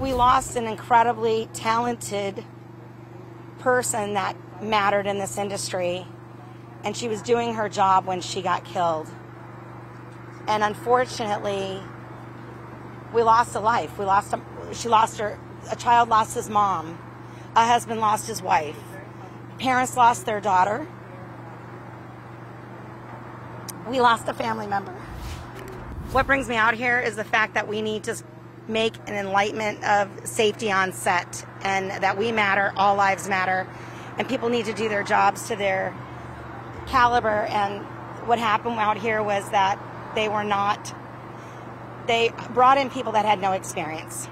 we lost an incredibly talented person that mattered in this industry, and she was doing her job when she got killed. And unfortunately, we lost a life. We lost a, she lost her a child lost his mom, a husband lost his wife, parents lost their daughter. We lost a family member. What brings me out here is the fact that we need to make an enlightenment of safety on set and that we matter, all lives matter, and people need to do their jobs to their caliber. And what happened out here was that they were not, they brought in people that had no experience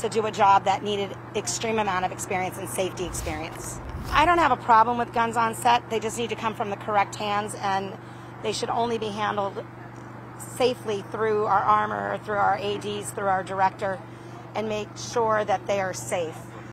to do a job that needed extreme amount of experience and safety experience. I don't have a problem with guns on set. They just need to come from the correct hands and they should only be handled safely through our armor, through our ADs, through our director, and make sure that they are safe.